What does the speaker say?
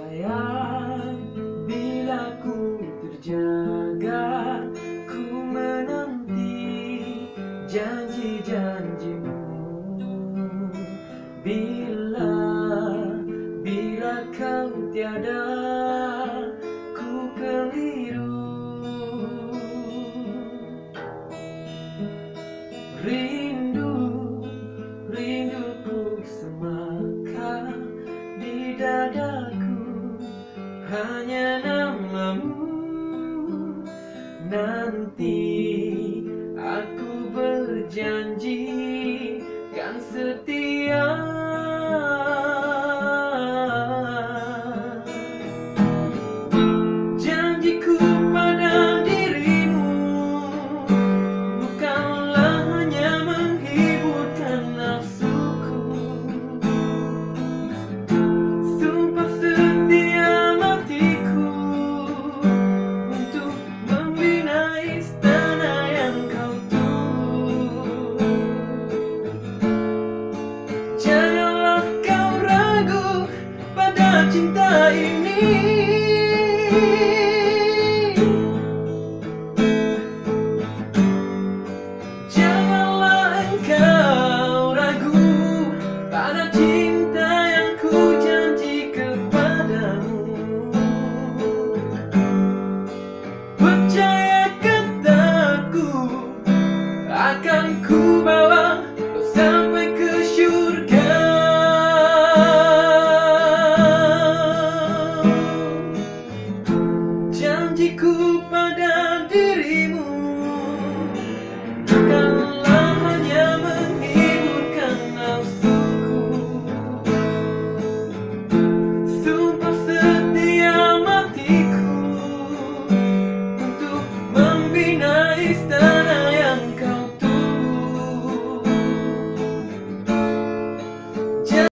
Sayang, bila ku terjaga Ku menanti janji-janjimu. Bila, bila kau tiada Ku keliru. Rindu, rinduku semaka di dadaku Hanya namamu Nanti aku berjanji kan setia cinta ini janjiku pada dirimu.